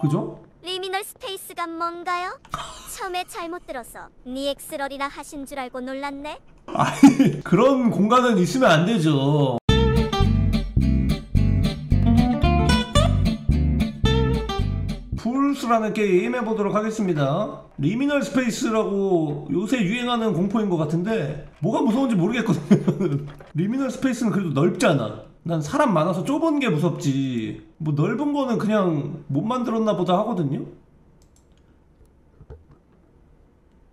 그죠? liminal space가 뭔가요? 처음에 잘못 들어서 니엑스럴이나 하신 줄 알고 놀랐네. 아니 그런 공간은 있으면 안 되죠. POOLS라는 게임 해보도록 하겠습니다. liminal space라고 요새 유행하는 공포인 것 같은데 뭐가 무서운지 모르겠거든요. liminal space는 그래도 넓잖아. 난 사람 많아서 좁은 게 무섭지. 뭐 넓은 거는 그냥 못 만들었나 보다 하거든요.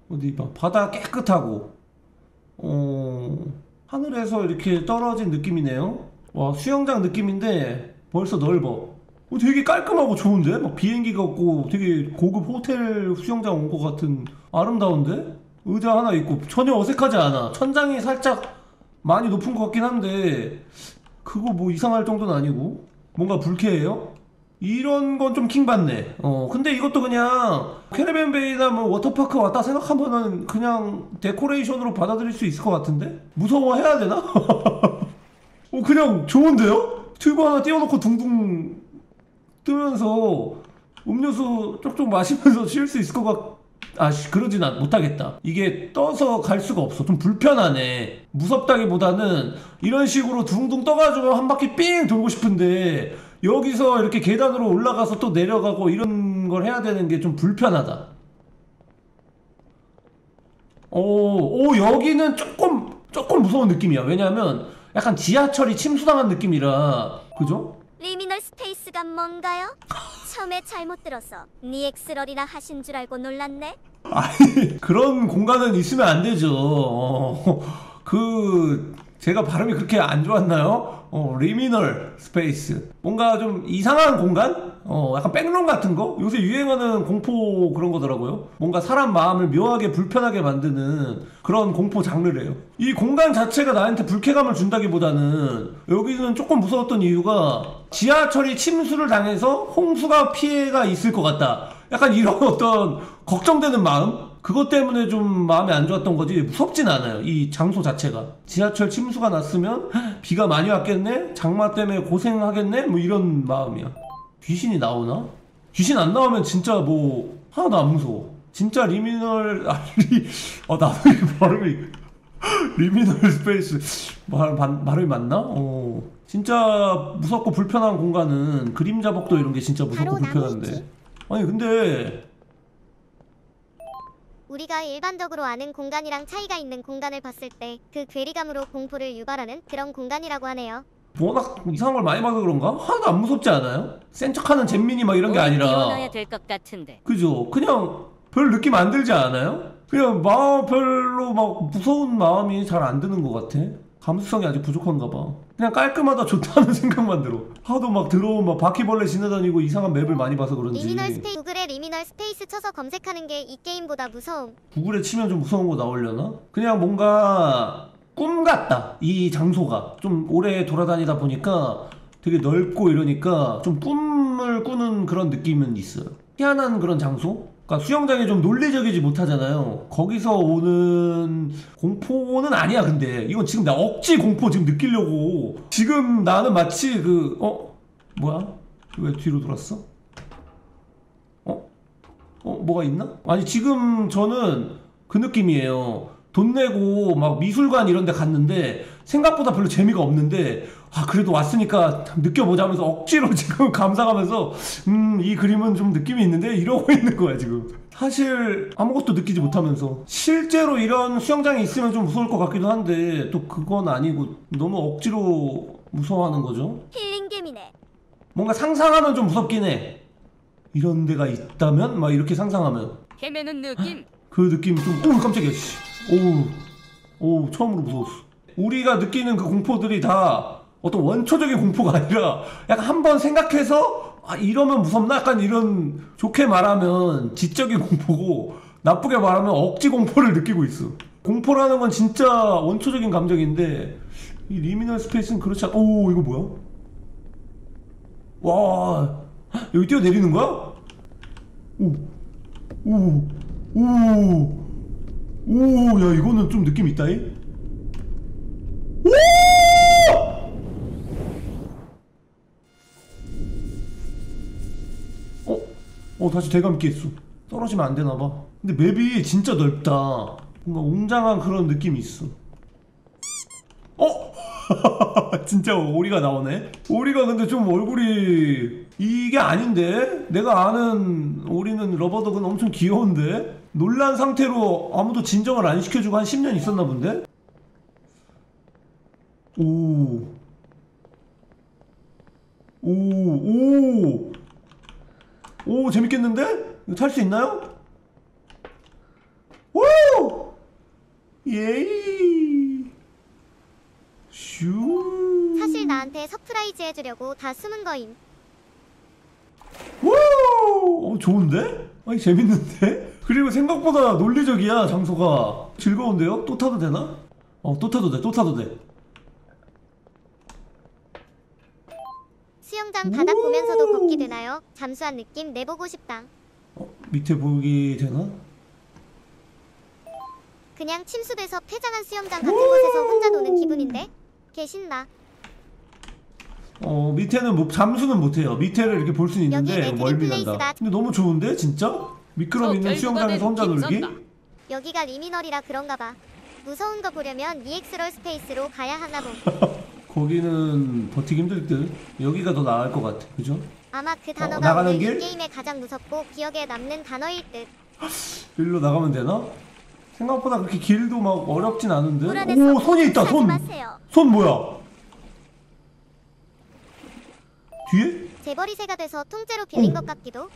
어디 봐 바다 깨끗하고 어 하늘에서 이렇게 떨어진 느낌이네요. 와 수영장 느낌인데 벌써 넓어. 어, 되게 깔끔하고 좋은데? 막 비행기가 없고 되게 고급 호텔 수영장 온 것 같은 아름다운데? 의자 하나 있고 전혀 어색하지 않아. 천장이 살짝 많이 높은 것 같긴 한데 그거 뭐 이상할 정도는 아니고 뭔가 불쾌해요? 이런 건 좀 킹받네. 어, 근데 이것도 그냥 캐리비안 베이나 뭐 워터파크 왔다 생각하면은 그냥 데코레이션으로 받아들일 수 있을 것 같은데? 무서워해야 되나? 어, 그냥 좋은데요? 튜브 하나 띄워놓고 둥둥 뜨면서 음료수 쪽쪽 마시면서 쉴 수 있을 것 같... 아, 씨, 그러진 않- 못하겠다. 이게 떠서 갈 수가 없어. 좀 불편하네. 무섭다기보다는 이런 식으로 둥둥 떠가지고 한 바퀴 삥 돌고 싶은데 여기서 이렇게 계단으로 올라가서 또 내려가고 이런 걸 해야 되는 게 좀 불편하다. 오, 오, 여기는 조금, 조금 무서운 느낌이야. 왜냐면 약간 지하철이 침수당한 느낌이라. 그죠? liminal space가 뭔가요? 처음에 잘못 들어서 니엑스럴이나 하신 줄 알고 놀랐네. 아니 그런 공간은 있으면 안 되죠. 어, 그 제가 발음이 그렇게 안 좋았나요? 어, liminal space 뭔가 좀 이상한 공간? 어, 약간 backroom 같은 거? 요새 유행하는 공포 그런 거더라고요. 뭔가 사람 마음을 묘하게 불편하게 만드는 그런 공포 장르래요. 이 공간 자체가 나한테 불쾌감을 준다기보다는 여기는 조금 무서웠던 이유가 지하철이 침수를 당해서 홍수가 피해가 있을 것 같다. 약간 이런 어떤 걱정되는 마음? 그것 때문에 좀 마음이 안 좋았던 거지 무섭진 않아요. 이 장소 자체가. 지하철 침수가 났으면 헉, 비가 많이 왔겠네? 장마 때문에 고생하겠네? 뭐 이런 마음이야. 귀신이 나오나? 귀신 안 나오면 진짜 뭐 하나도 안 무서워. 진짜 liminal 아 리, 어 나도 이 발음이 liminal space 말, 말, 발음이 맞나? 어 진짜 무섭고 불편한 공간은 그림자 복도 이런 게 진짜 무섭고 불편한데. 아니 근데 우리가 일반적으로 아는 공간이랑 차이가 있는 공간을 봤을 때 그 괴리감으로 공포를 유발하는 그런 공간이라고 하네요. 워낙 이상한 걸 많이 봐서 그런가? 하나도 안 무섭지 않아요? 센 척하는 잼민이 막 이런 게 아니라 것 같은데. 그죠? 그냥 별 느낌 안 들지 않아요? 그냥 마음 별로 막 무서운 마음이 잘 안 드는 것 같아. 감수성이 아직 부족한가 봐. 그냥 깔끔하다 좋다는 생각만 들어. 하도 막 들어온 막 바퀴벌레 지나다니고 이상한 맵을 많이 봐서 그런지. liminal space 구글에 liminal space 쳐서 검색하는 게 이 게임보다 무서움. 구글에 치면 좀 무서운 거 나오려나? 그냥 뭔가 꿈 같다. 이 장소가 좀 오래 돌아다니다 보니까 되게 넓고 이러니까 좀 꿈을 꾸는 그런 느낌은 있어요. 희한한 그런 장소? 그러니까 수영장이 좀 논리적이지 못하잖아요. 거기서 오는 공포는 아니야. 근데 이건 지금 나 억지 공포 지금 느끼려고 지금 나는 마치 그 어? 뭐야? 왜 뒤로 돌았어? 어? 어, 뭐가 있나? 아니, 지금 저는 그 느낌이에요. 돈 내고 막 미술관 이런 데 갔는데 생각보다 별로 재미가 없는데 아, 그래도 왔으니까 느껴보자 하면서 억지로 지금 감상하면서 음, 이 그림은 좀 느낌이 있는데 이러고 있는 거야, 지금. 사실 아무것도 느끼지 못하면서 실제로 이런 수영장이 있으면 좀 무서울 것 같기도 한데 또 그건 아니고 너무 억지로 무서워하는 거죠. 힐링gem이네. 뭔가 상상하면 좀 무섭긴 해. 이런 데가 있다면? 막 이렇게 상상하면. 헤매는 느낌. 그 느낌이 좀, 오, 깜짝이야, 씨. 오우, 오우, 처음으로 무서웠어. 우리가 느끼는 그 공포들이 다 어떤 원초적인 공포가 아니라 약간 한 번 생각해서, 아, 이러면 무섭나? 약간 이런, 좋게 말하면 지적인 공포고, 나쁘게 말하면 억지 공포를 느끼고 있어. 공포라는 건 진짜 원초적인 감정인데, 이 liminal space는 그렇지 않, 오, 이거 뭐야? 와, 헉, 여기 뛰어내리는 거야? 오, 오, 오, 오, 야, 이거는 좀 느낌 있다잉? 오! 어? 어 다시 대감 있게 했어 떨어지면 안 되나 봐. 근데 맵이 진짜 넓다. 뭔가 웅장한 그런 느낌이 있어. 어? 진짜 오리가 나오네. 오리가 근데 좀 얼굴이 이게 아닌데? 내가 아는 오리는 러버덕은 엄청 귀여운데? 놀란 상태로 아무도 진정을 안 시켜주고 한 10년 있었나 본데? 오. 오, 오, 오, 재밌겠는데? 이거 탈 수 있나요? 오! 예이! 슈! 사실 나한테 surprise 해주려고 다 숨은 거임. 오! 어, 좋은데? 아니, 재밌는데? 그리고 생각보다 논리적이야, 장소가. 즐거운데요? 또 타도 되나? 어, 또 타도 돼, 또 타도 돼. 수영장 바닥 보면서도 걷기 되나요? 잠수한 느낌 내보고 싶다. 어, 밑에 보기 되나? 그냥 침수돼서 폐장한 수영장 같은 곳에서 혼자 노는 기분인데? 개신나. 어 밑에는 뭐 잠수는 못해요. 밑에를 이렇게 볼 수는 여기 있는데 멀미 난다. 근데 너무 좋은데 진짜? 미끄럼 저 있는 수영장에서 혼자 놀기? 여기가 liminal이라 그런가 봐. 무서운 거 보려면 EX럴 space로 가야 하나 봄. 거기는 버티기 힘들 듯. 여기가 더 나을 것 같아. 그죠? 아마 그 어, 단어가 나가는 오늘 길? 이 게임에 가장 무섭고 기억에 남는 단어일 듯. 일로 나가면 되나? 생각보다 그렇게 길도 막 어렵진 않은데. 불안해서 오 손이 있다. 하지 손. 마세요. 손 뭐야? 뒤에? 재벌이새가 돼서 통째로 빌린 어. 것 같기도.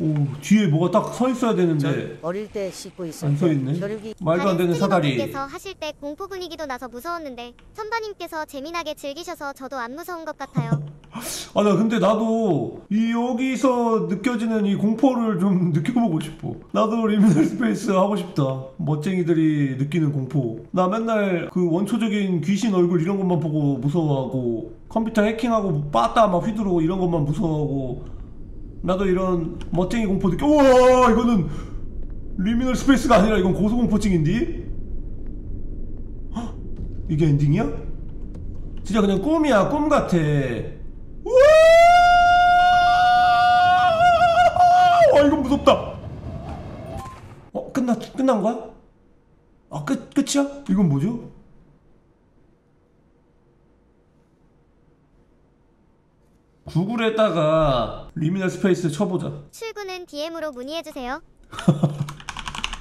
오 뒤에 뭐가 딱 서 있어야 되는데 전 어릴 때 씻고 안 있을 서때 있네. 혈육이 말도 안 되는 사다리. 스트리머분께서 하실 때 공포 분위기도 나서 무서웠는데 선바님께서 재미나게 즐기셔서 저도 안 무서운 것 같아요. 아 나 근데 나도 이 여기서 느껴지는 이 공포를 좀 느껴보고 싶어 나도 liminal space 하고 싶다 멋쟁이들이 느끼는 공포 나 맨날 그 원초적인 귀신 얼굴 이런 것만 보고 무서워하고 컴퓨터 해킹하고 빠따 막 휘두르고 이런 것만 무서워하고 나도 이런 멋쟁이 공포 느껴 우와 이거는 liminal space가 아니라 이건 고소공포증인데 헉, 이게 엔딩이야? 진짜 그냥 꿈이야 꿈 같아 와 이건 무섭다. 어 끝났 끝난 거야? 아 끝 끝이야? 이건 뭐죠? 구글에다가 liminal space 쳐보자. 출구는 DM으로 문의해주세요.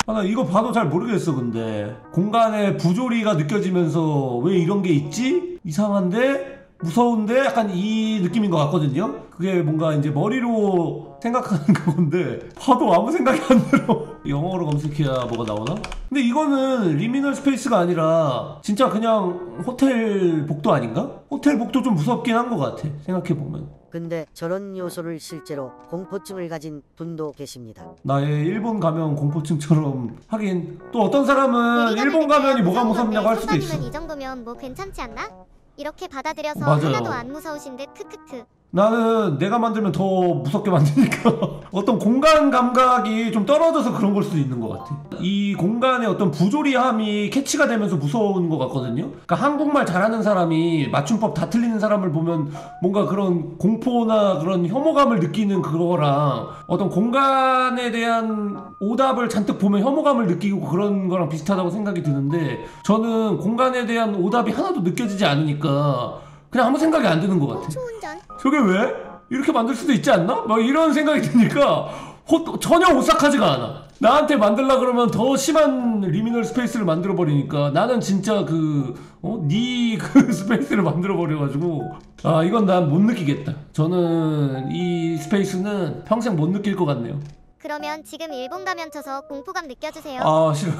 아 나 이거 봐도 잘 모르겠어 근데 공간에 부조리가 느껴지면서 왜 이런 게 있지? 이상한데 무서운데 약간 이 느낌인 것 같거든요 그게 뭔가 이제 머리로 생각하는 그건데 봐도 아무 생각이 안 들어 영어로 검색해야 뭐가 나오나? 근데 이거는 liminal space가 아니라 진짜 그냥 호텔 복도 아닌가? 호텔 복도 좀 무섭긴 한 것 같아 생각해보면 근데 저런 요소를 실제로 공포증을 가진 분도 계십니다. 나의 일본 가면 공포증처럼 하긴 또 어떤 사람은 일본 가면이. 뭐가 무섭냐고 할 수도 있어 이 정도면 뭐 괜찮지 않나? 이렇게 받아들여서 맞아요. 하나도 안 무서우신 듯 크크크. 나는 내가 만들면 더 무섭게 만드니까. 어떤 공간 감각이 좀 떨어져서 그런 걸 수도 있는 것 같아. 이 공간의 어떤 부조리함이 캐치가 되면서 무서운 것 같거든요. 그러니까 한국말 잘하는 사람이 맞춤법 다 틀리는 사람을 보면 뭔가 그런 공포나 그런 혐오감을 느끼는 그거랑 어떤 공간에 대한 오답을 잔뜩 보면 혐오감을 느끼고 그런 거랑 비슷하다고 생각이 드는데 저는 공간에 대한 오답이 하나도 느껴지지 않으니까 그냥 아무 생각이 안 드는 것 같아 초운전. 저게 왜? 이렇게 만들 수도 있지 않나? 막 이런 생각이 드니까 호- 전혀 오싹하지가 않아. 나한테 만들라 그러면 더 심한 liminal space를 만들어 버리니까 나는 진짜 그 어? liminal space를 만들어 버려 가지고 아, 이건 난 못 느끼겠다. 저는 이 space는 평생 못 느낄 것 같네요. 그러면 지금 일본 가면 쳐서 공포감 느껴주세요. 아, 싫어.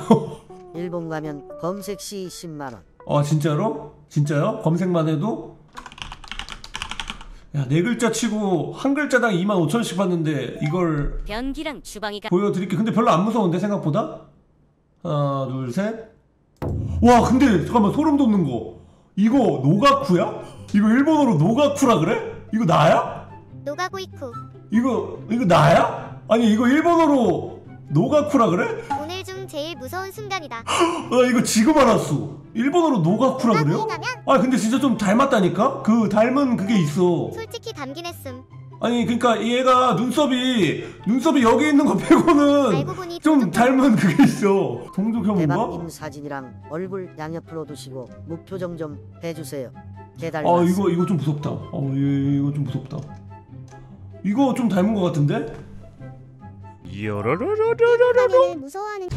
일본 가면 검색 시 10만 원. 아, 진짜로? 진짜요? 검색만 해도 야, 네 글자 치고 한 글자당 2만 5천씩 받는데 이걸 변기랑 주방이가 보여드릴게. 근데 별로 안 무서운데 생각보다. 하나, 둘, 셋. 와, 근데 잠깐만 소름 돋는 거. 이거 노가쿠야? 이거 일본어로 노가쿠라 그래? 이거 나야? 노가고이쿠. 이거 이거 나야? 아니 이거 일본어로 노가쿠라 그래? 제일 무서운 순간이다. 나 이거 지금 알았어. 일본어로 노가쿠라 그래요? 가면 아 근데 진짜 좀 닮았다니까? 그 닮은 그게 있어. 솔직히 담긴 했음. 아니 그러니까 얘가 눈썹이 눈썹이 여기 있는 거 빼고는 보니 좀 동족 닮은 그게 있어. 동족형인가? 대박님 사진이랑 얼굴 양옆으로 두시고 무표정 좀 해주세요. 아 개닮았어. 이거 이거 좀 무섭다. 어 이- 이거 좀 무섭다. 이거 좀 닮은 것 같은데? 인간을 무서워하는